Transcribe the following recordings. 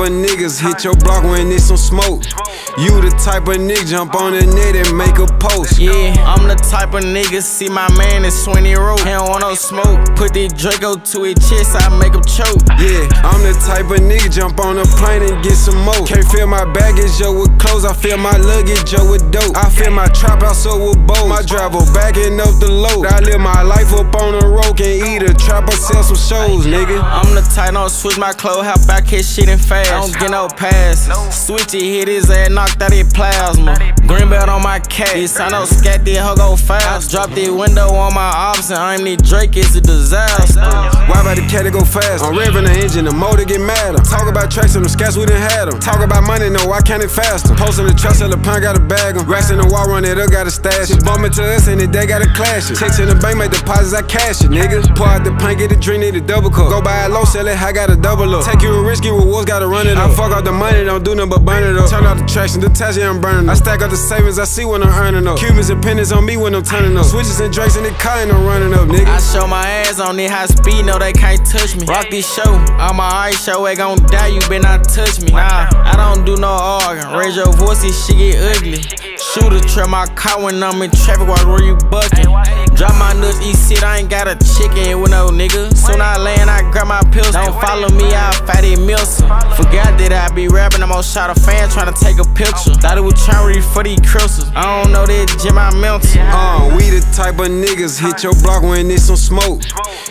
of niggas hit your block when it's some smoke. You the type of nigga jump on the net and make a post. Yeah, I'm the type of nigga see my man is 20 rope. He don't want no smoke. Put the Draco to his chest, I make him choke. Yeah, I'm the type of nigga jump on a plane and get some more. Can't feel my baggage, yo, with clothes. I feel my luggage, yo, with dope. I feel my trap out so with bows. My driver backing up the load. I live my life up on the road. Can't eat a trap or sell some shows, nigga. I'm the type, don't switch my clothes, hop back his shit and fast. I don't get no pass. Switch it, hit his ass, knocked out his plasma. Green belt on my cat, this I know scat, this hoe go fast. Drop the window on my ops and I'm the Drake, it's a disaster. Why about the cat to go fast? I'm revving the engine, the motor get madder. Talk about tracks and them scats, we done had them. Talk about money, no, I can't it faster. Posting the truck, sell the pun, gotta bag them. Racks in the wall, run it up, gotta stash it. Bump into us and the day gotta clash it. Checks in the bank, make deposits, I cash it, nigga. Pour out the pun, get the drink, need a double cup. Go buy a low, sell it, I got a double up. Take you a risky rewards, gotta run it up. I fuck out the money, don't do nothing but burn it up. Turn out the traction, detach it, I'm burning up. I stack up the savings, I see when I'm earning up. Cubans and pennies on me when I'm turning up. Switches and drakes in the car and I'm running up, nigga. I show my ass on it high speed, no they can't touch me. Rock this show, on my ice show, it gon' die, you better not touch me. Nah, I don't do no arguing. Raise your voice, this shit get ugly. Shoot Shooter trap my car when I'm in traffic while where you bucking. I ain't got a chicken with no nigga. Soon I land, I grab my pills. Don't follow me, I'll fight it Milson. Forgot that I be rapping, I'm on shot a fan trying to take a picture. Thought it was trying to for these crystals. I don't know that Jim I melted. Uh, we the type of niggas hit your block when it's some smoke.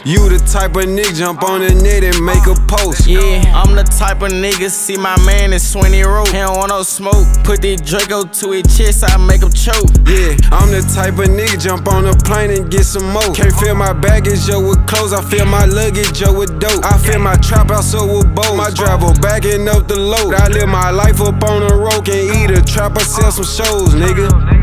You the type of nigga jump on the net and make a post. Yeah, I'm the type of nigga see my man is 20 rope. He don't want no smoke. Put the Draco to his chest, I make him choke. Yeah, I'm the type of nigga jump on a plane and get some more. Can't feel my baggage, yo, with clothes. I feel my luggage, yo, with dope. I feel my trap out so with bows. My driver backing up the load. I live my life up on the road. Can eat a trap or sell some shows, nigga.